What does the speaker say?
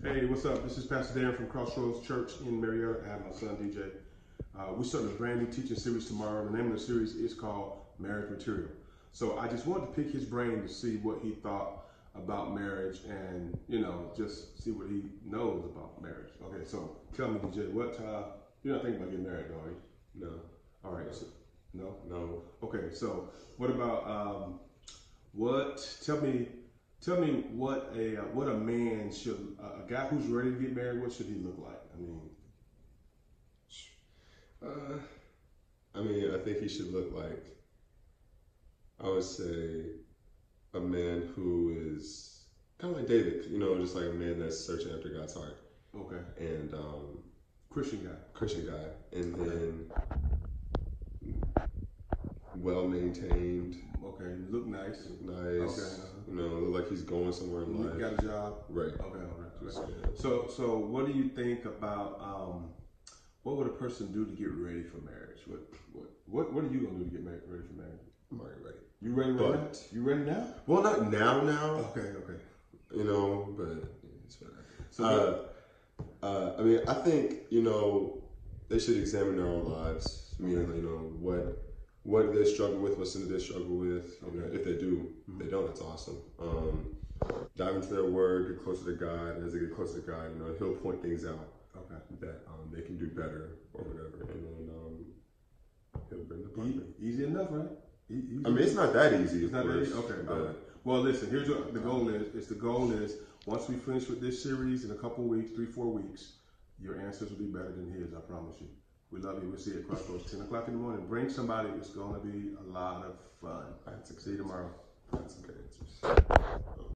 Hey, what's up? This is Pastor Dan from Crossroads Church in Marietta. I have my son DJ. Uh, we're starting a brand new teaching series tomorrow. The name of the series is called Marriage Material. So I just wanted to pick his brain to see what he thought about marriage and, you know, just see what he knows about marriage. Okay, so tell me, DJ, what, uh, you're not thinking about getting married, are you? No, All right, so, no? no. Okay, so what about um, what? Tell me, tell me what a uh, what a man should uh, a guy who's ready to get married. What should he look like? I mean, Uh, I mean, I think he should look like, I would say, a man who is kind of like David, you know, just like a man that's searching after God's heart okay, and um, Christian guy. Christian guy, and then well maintained, Okay, look nice. nice, Okay, uh-huh. you know, look like he's going somewhere in life. Got a job. Right. Okay, all right. So, so what do you think about um, what would a person do to get ready for marriage? What, what, what, what are you gonna do to get married, ready for marriage? I'm already ready. You ready right now? You ready now? Well, not now, now, Okay, okay. you know, but it's whatever. So, Uh, uh, I mean, I think you know they should examine their own lives. Meaning, you know what what do they struggle with, what sin do they struggle with. You know, if they do, if they don't, that's awesome. Um, dive into their word, get closer to God. As they get closer to God, you know, He'll point things out okay. that um, they can do better or whatever, and then um, He'll bring the E- easy enough, right? E- easy I mean, it's not that easy. It's not that easy? Okay, but- all right. Well, listen, here's what the goal is. It's the goal is once we finish with this series in a couple weeks, three, four weeks, your answers will be better than his, I promise you. We love you. We'll see you at Crossroads, 10 o'clock in the morning. Bring somebody. It's going to be a lot of fun. I had some See you tomorrow. Some good answers.